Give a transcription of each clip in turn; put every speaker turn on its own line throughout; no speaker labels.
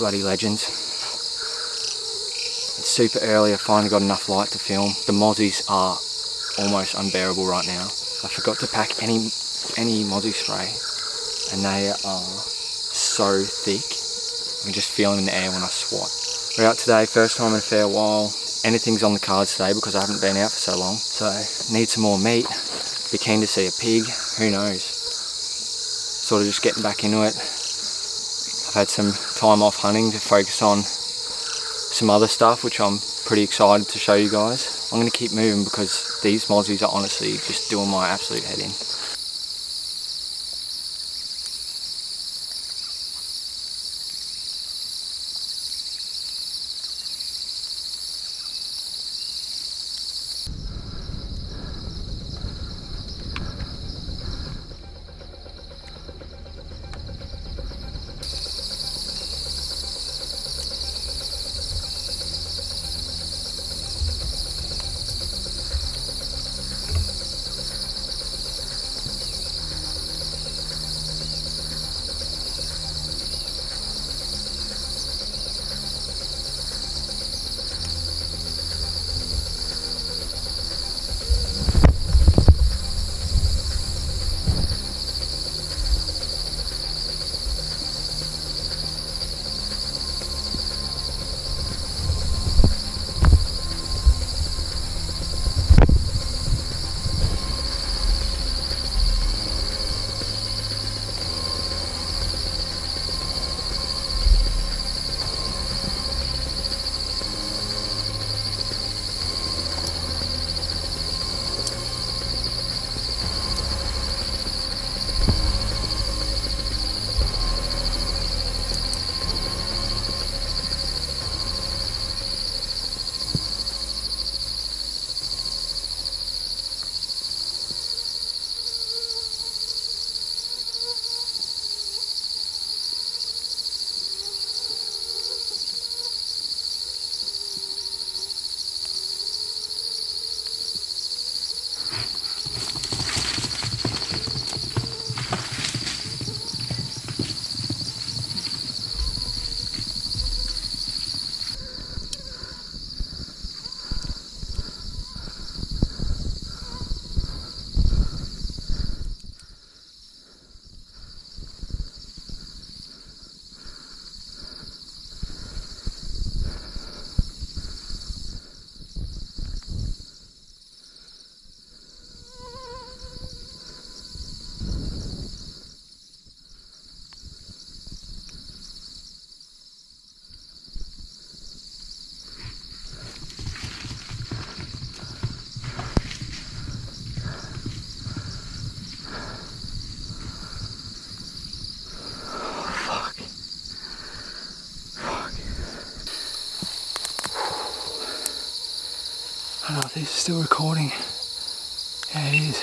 Bloody legends. It's super early, I finally got enough light to film. The mozzies are almost unbearable right now. I forgot to pack any any mozzie spray and they are so thick. I can just feel them in the air when I swat. We're out today, first time in a fair while. Anything's on the cards today because I haven't been out for so long. So need some more meat. Be keen to see a pig, who knows. Sort of just getting back into it. I've had some time off hunting to focus on some other stuff which I'm pretty excited to show you guys. I'm going to keep moving because these mozzies are honestly just doing my absolute head in. Still recording. Yeah, it is.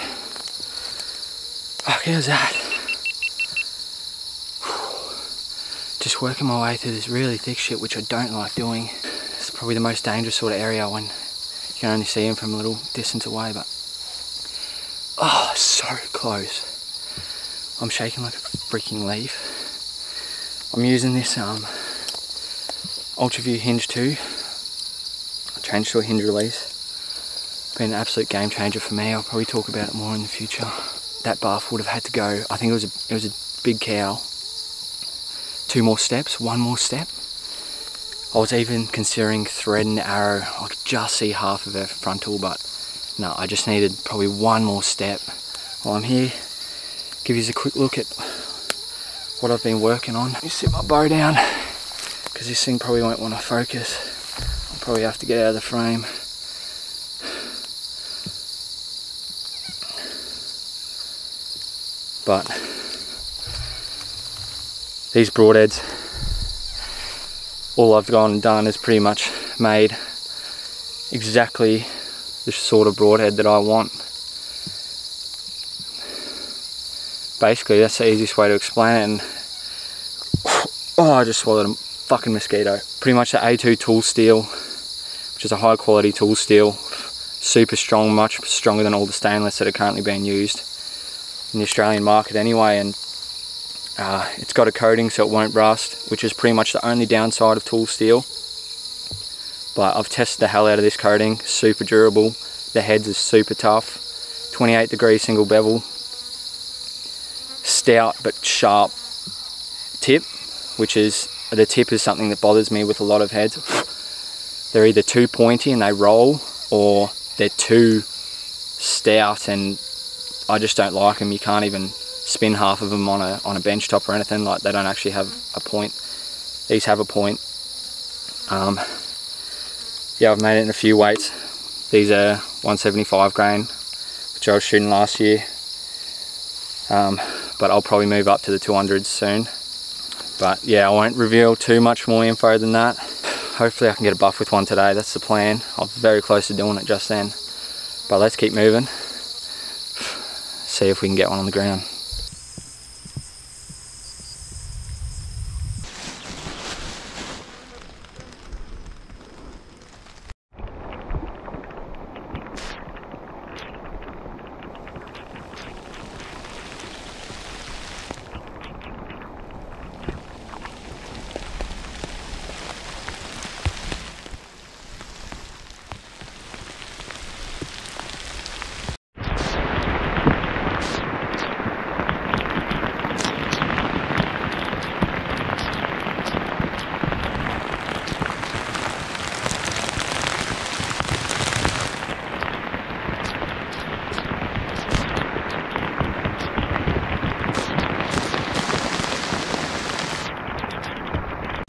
Fuck, how's that? Just working my way through this really thick shit, which I don't like doing. It's probably the most dangerous sort of area when you can only see them from a little distance away, but... Oh, so close. I'm shaking like a freaking leaf. I'm using this um, Ultraview Hinge 2. I changed to a hinge release been an absolute game changer for me. I'll probably talk about it more in the future. That buff would have had to go, I think it was a, it was a big cow. Two more steps, one more step. I was even considering thread and arrow. I could just see half of her frontal, but no, I just needed probably one more step. While I'm here, give you a quick look at what I've been working on. Let me sit my bow down, because this thing probably won't want to focus. I'll probably have to get out of the frame. But these broadheads all I've gone and done is pretty much made exactly the sort of broadhead that I want. Basically that's the easiest way to explain it and oh I just swallowed a fucking mosquito. Pretty much the A2 tool steel which is a high quality tool steel super strong much stronger than all the stainless that are currently being used in the Australian market anyway and Uh, it's got a coating so it won't rust, which is pretty much the only downside of tool steel. But I've tested the hell out of this coating, super durable. The heads are super tough. 28 degree single bevel. Stout but sharp tip, which is, the tip is something that bothers me with a lot of heads. They're either too pointy and they roll, or they're too stout and I just don't like them. You can't even spin half of them on a on a bench top or anything. Like they don't actually have a point. These have a point. Um, yeah, I've made it in a few weights. These are 175 grain, which I was shooting last year. Um, but I'll probably move up to the 200s soon. But yeah, I won't reveal too much more info than that. Hopefully I can get a buff with one today, that's the plan. I'm very close to doing it just then. But let's keep moving. See if we can get one on the ground.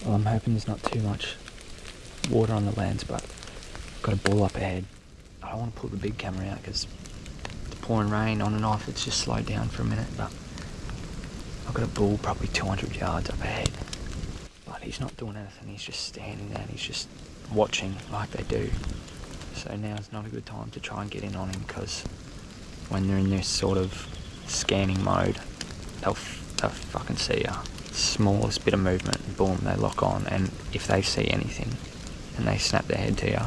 Well, I'm hoping there's not too much water on the lens, but I've got a ball up ahead. I don't want to pull the big camera out because the pouring rain on and off, it's just slowed down for a minute, but I've got a bull probably 200 yards up ahead. But he's not doing anything, he's just standing there and he's just watching like they do. So now's not a good time to try and get in on him because when they're in this sort of scanning mode, they'll, they'll fucking see ya smallest bit of movement, boom, they lock on. And if they see anything and they snap their head to you,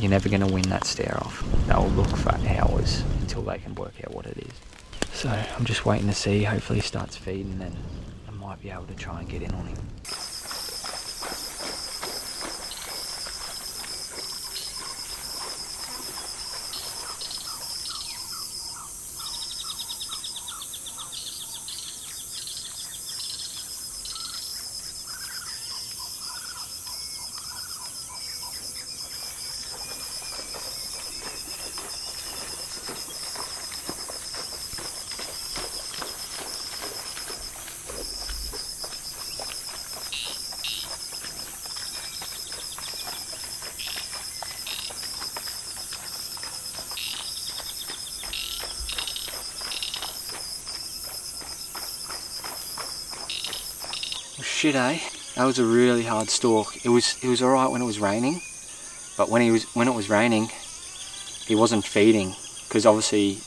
you're never going to win that stare off. They'll look for hours until they can work out what it is. So I'm just waiting to see. Hopefully he starts feeding and I might be able to try and get in on him. Shit? That was a really hard stalk. It was it was alright when it was raining, but when he was when it was raining, he wasn't feeding because obviously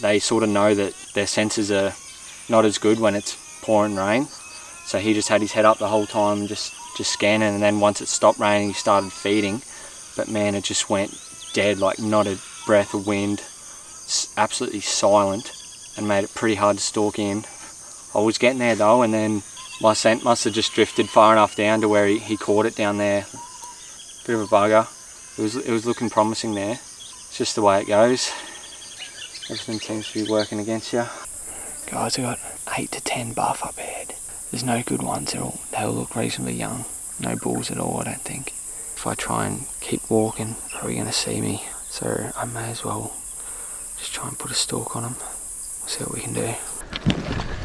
they sort of know that their senses are not as good when it's pouring rain. So he just had his head up the whole time, just just scanning, and then once it stopped raining, he started feeding. But man, it just went dead, like not a breath of wind, absolutely silent, and made it pretty hard to stalk in. I was getting there though, and then my scent must have just drifted far enough down to where he, he caught it down there. Bit of a bugger. It was, it was looking promising there. It's just the way it goes. Everything seems to be working against you. Guys, I got 8 to 10 buff up ahead. There's no good ones, they'll, they'll look reasonably young. No bulls at all, I don't think. If I try and keep walking, probably going to see me. So I may as well just try and put a stalk on them. See what we can do.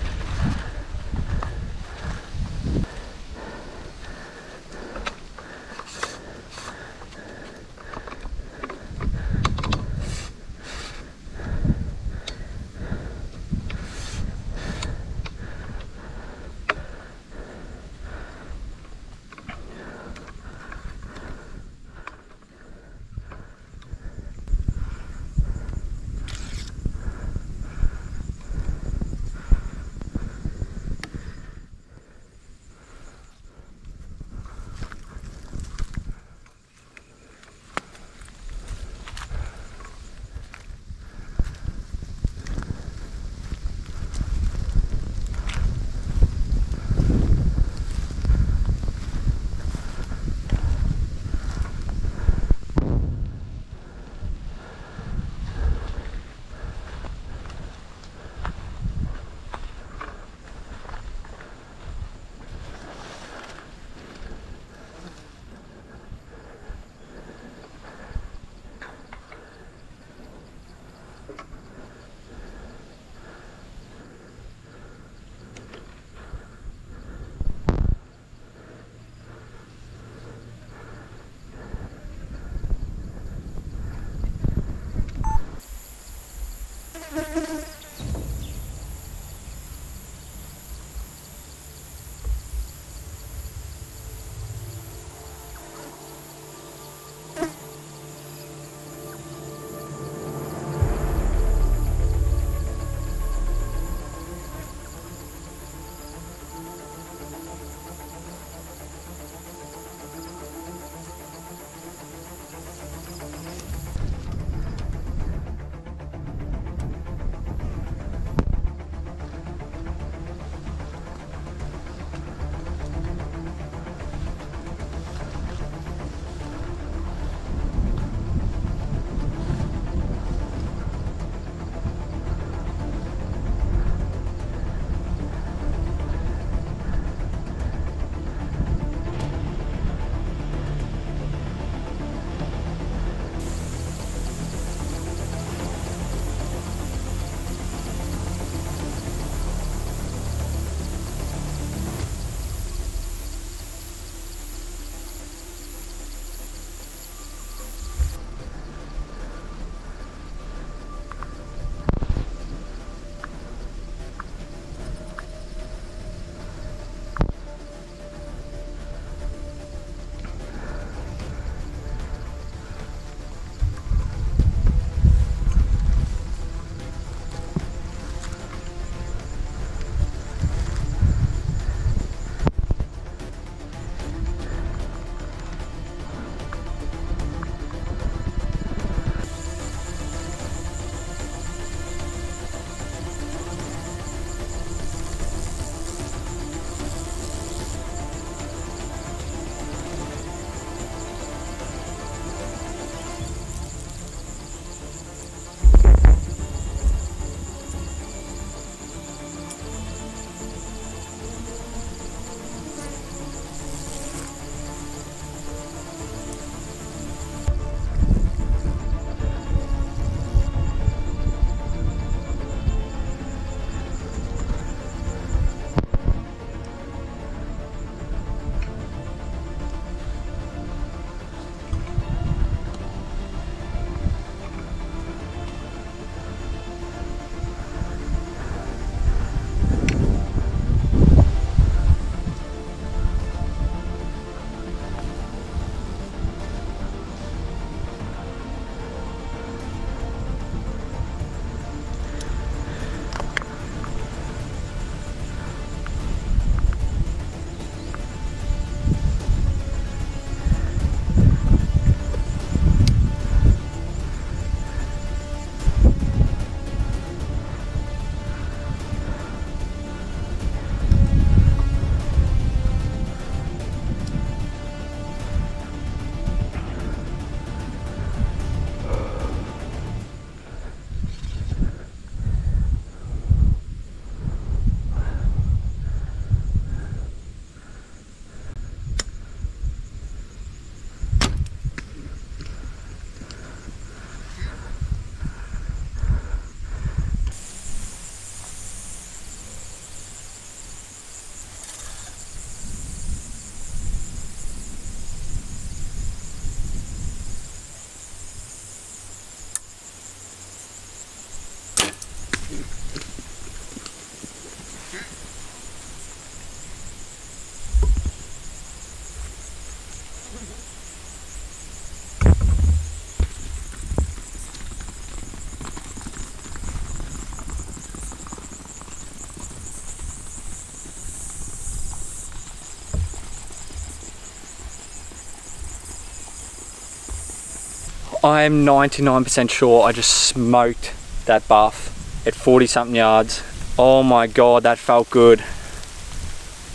I'm 99% sure I just smoked that buff at 40 something yards. Oh my god, that felt good.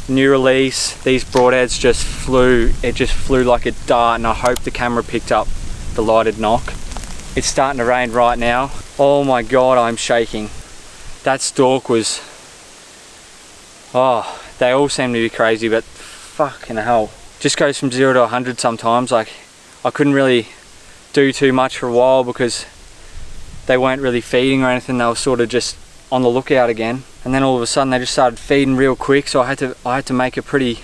New release, these broadheads just flew, it just flew like a dart and I hope the camera picked up the lighted nock. It's starting to rain right now. Oh my god, I'm shaking. That stalk was, oh, they all seem to be crazy, but fucking hell. Just goes from zero to 100 sometimes. Like, I couldn't really do too much for a while because they weren't really feeding or anything. They were sort of just on the lookout again. And then all of a sudden they just started feeding real quick. So I had to I had to make a pretty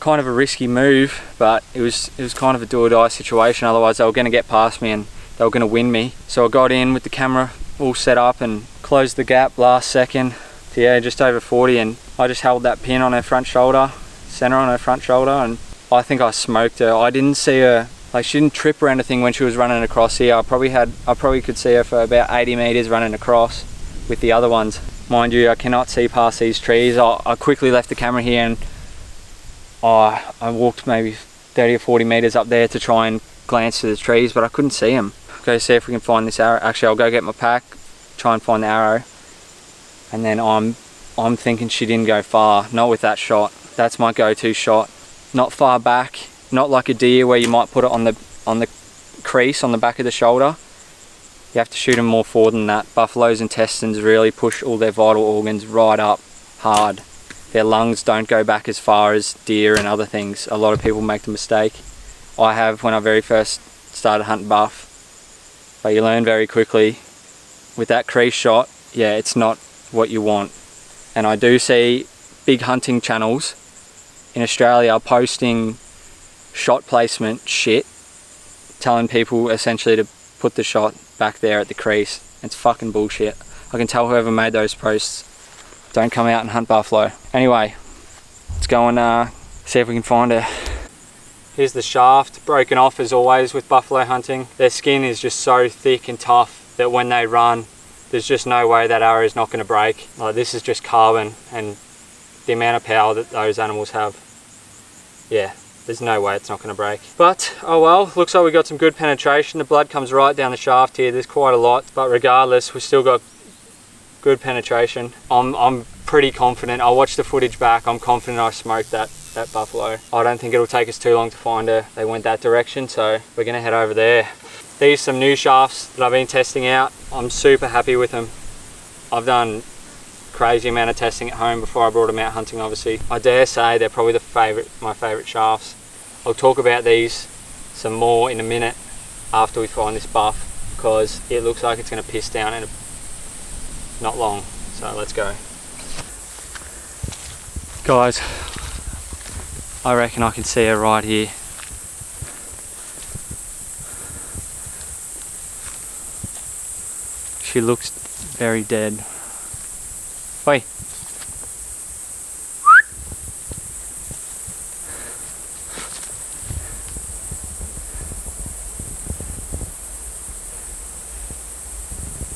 kind of a risky move, but it was it was kind of a do or die situation. Otherwise they were going to get past me and they were going to win me. So I got in with the camera all set up and closed the gap last second. To, yeah, just over 40 and I just held that pin on her front shoulder, center on her front shoulder and I think I smoked her. I didn't see her like she didn't trip or anything when she was running across here. I probably had, I probably could see her for about 80 meters running across with the other ones. Mind you, I cannot see past these trees. I, I quickly left the camera here and I, I walked maybe 30 or 40 meters up there to try and glance to the trees, but I couldn't see them. Go see if we can find this arrow. Actually, I'll go get my pack, try and find the arrow. And then I'm, I'm thinking she didn't go far, not with that shot. That's my go-to shot. Not far back, not like a deer where you might put it on the on the crease on the back of the shoulder. You have to shoot them more forward than that. Buffalo's intestines really push all their vital organs right up hard. Their lungs don't go back as far as deer and other things. A lot of people make the mistake. I have when I very first started hunting buff. But you learn very quickly with that crease shot, yeah, it's not what you want. And I do see big hunting channels in Australia posting shot placement shit, telling people essentially to put the shot back there at the crease. It's fucking bullshit. I can tell whoever made those posts don't come out and hunt buffalo. Anyway, let's go and uh, see if we can find her. Here's the shaft, broken off as always with buffalo hunting. Their skin is just so thick and tough that when they run, there's just no way that arrow is not going to break. Like this is just carbon and the amount of power that those animals have. Yeah, there's no way it's not going to break. But, oh well, looks like we got some good penetration. The blood comes right down the shaft here. There's quite a lot, but regardless, we've still got good penetration. I'm, I'm pretty confident. I watched the footage back. I'm confident I smoked that, that buffalo. I don't think it'll take us too long to find her. They went that direction, so we're going to head over there. These are some new shafts that I've been testing out. I'm super happy with them. I've done crazy amount of testing at home before I brought them out hunting obviously. I dare say they're probably the favorite, my favorite shafts. I'll talk about these some more in a minute after we find this buff because it looks like it's going to piss down in a, not long. So let's go. Guys, I reckon I can see her right here. She looks very dead. Oi.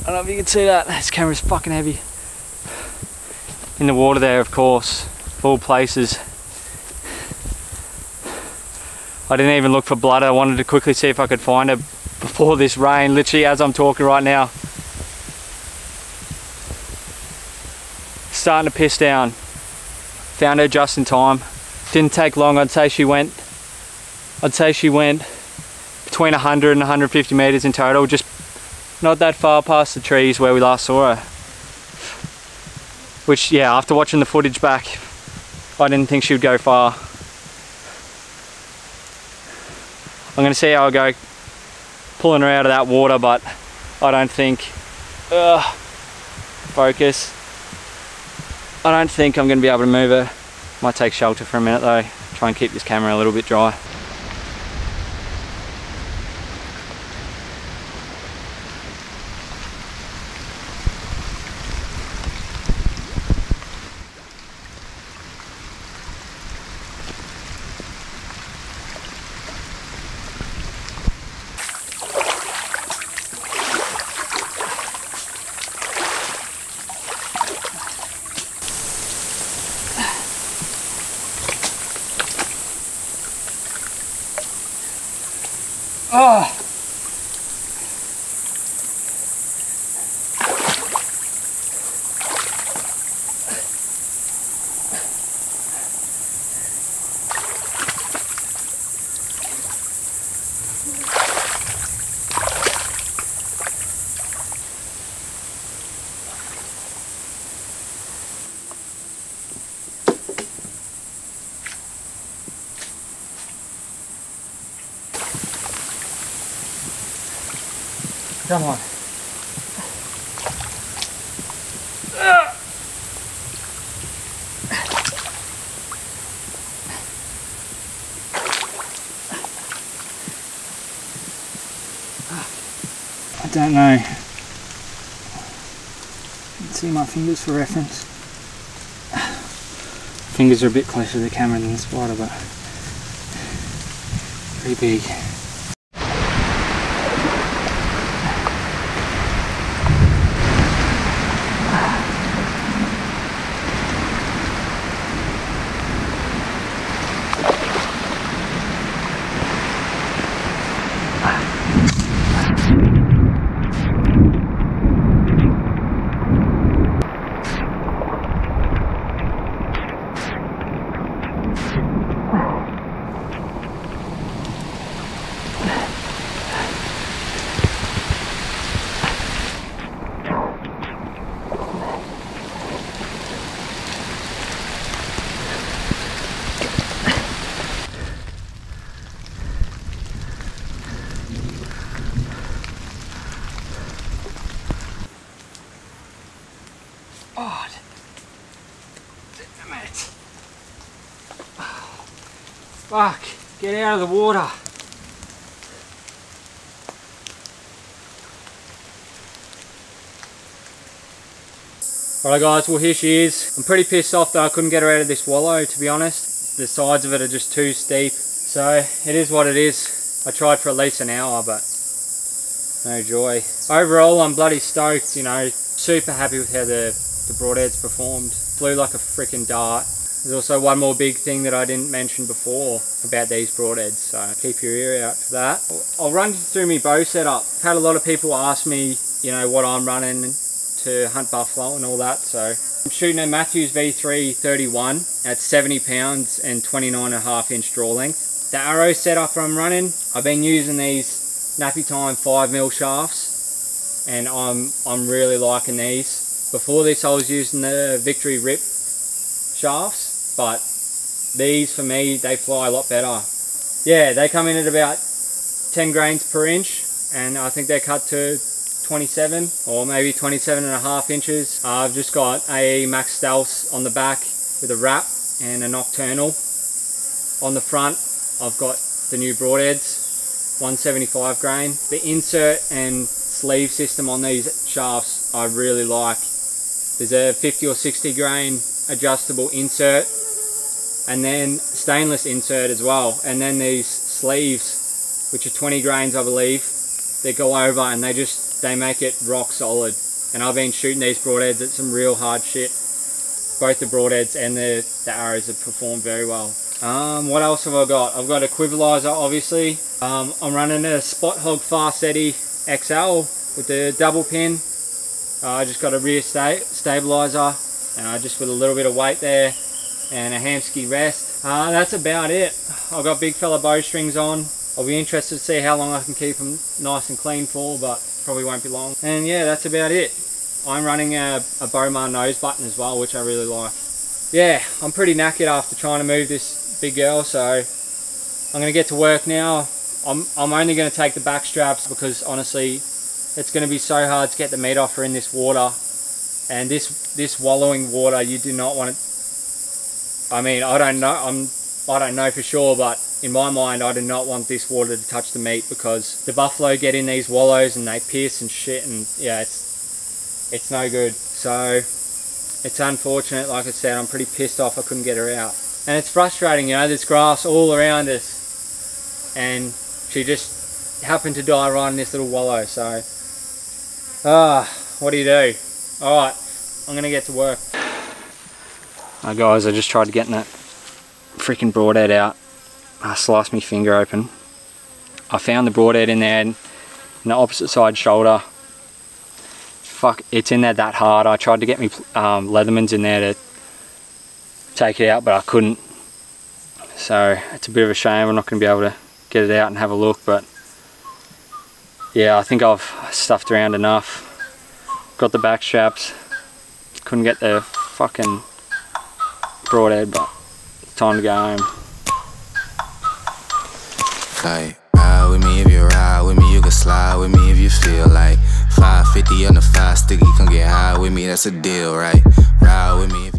I don't know if you can see that. This camera's fucking heavy. In the water there, of course, of all places. I didn't even look for blood. I wanted to quickly see if I could find her before this rain, literally as I'm talking right now. Starting to piss down. Found her just in time. Didn't take long, I'd say she went, I'd say she went between 100 and 150 meters in total, just not that far past the trees where we last saw her. Which, yeah, after watching the footage back, I didn't think she would go far. I'm gonna see how I go pulling her out of that water, but I don't think, focus. I don't think I'm going to be able to move her. Might take shelter for a minute though. Try and keep this camera a little bit dry. Oh! Come on. I don't know. See my fingers for reference. Fingers are a bit closer to the camera than the spider, but pretty big. Oh, damn it. Fuck, get out of the water. Alright guys, well here she is. I'm pretty pissed off that I couldn't get her out of this wallow to be honest. The sides of it are just too steep. So it is what it is. I tried for at least an hour but no joy. Overall I'm bloody stoked, you know, super happy with how the, the broadheads performed. Flew like a freaking dart. There's also one more big thing that I didn't mention before about these broadheads, so keep your ear out for that. I'll run through my bow setup. I've had a lot of people ask me, you know, what I'm running to hunt buffalo and all that, so I'm shooting a Mathews V3 31 at 70 pounds and 29 and a half inch draw length. The arrow setup I'm running, I've been using these Nappy Time 5mm shafts and I'm, I'm really liking these. Before this I was using the Victory Rip shafts, but these for me, they fly a lot better. Yeah, they come in at about 10 grains per inch and I think they're cut to 27 or maybe 27 and a half inches. Uh, I've just got AE Max Stealths on the back with a wrap and a Nockturnal. On the front, I've got the new broadheads, 175 grain. The insert and sleeve system on these shafts I really like. There's a 50 or 60 grain adjustable insert and then stainless insert as well. And then these sleeves, which are 20 grains I believe, they go over and they just they make it rock solid. And I've been shooting these broadheads at some real hard shit. Both the broadheads and the, the arrows have performed very well. Um, what else have I got? I've got a QuiverLizer, obviously. Um, I'm running a Spot Hogg Fast Eddy XL with the double pin. Uh, I just got a rear sta stabilizer, uh, just with a little bit of weight there, and a Hamskea rest. Uh, that's about it. I've got big fella bowstrings on. I'll be interested to see how long I can keep them nice and clean for, but probably won't be long. And yeah, that's about it. I'm running a, a nose button as well, which I really like. Yeah, I'm pretty knackered after trying to move this big girl, so I'm going to get to work now. I'm, I'm only going to take the back straps because honestly, it's going to be so hard to get the meat off her in this water. And this this wallowing water, you do not want it. I mean, I don't know. I'm I don't know for sure, but in my mind, I do not want this water to touch the meat because the buffalo get in these wallows and they pierce and shit, and yeah, it's it's no good. So it's unfortunate. Like I said, I'm pretty pissed off I couldn't get her out, and it's frustrating. You know, there's grass all around us, and she just happened to die right in this little wallow. So ah, what do you do? All right, I'm gonna get to work. Hi guys, I just tried to getting that freaking broadhead out. I sliced my finger open I found the broadhead in there in the opposite side shoulder. Fuck, it's in there that hard. I tried to get me um, Leathermans in there to take it out, but I couldn't. So it's a bit of a shame. I'm not going to be able to get it out and have a look, but yeah, I think I've stuffed around enough. Got the back straps. Couldn't get the fucking broadhead, but time to go home.
Slide with me if you feel like 550 on the five sticky, come get high with me, that's a deal, right? Ride with me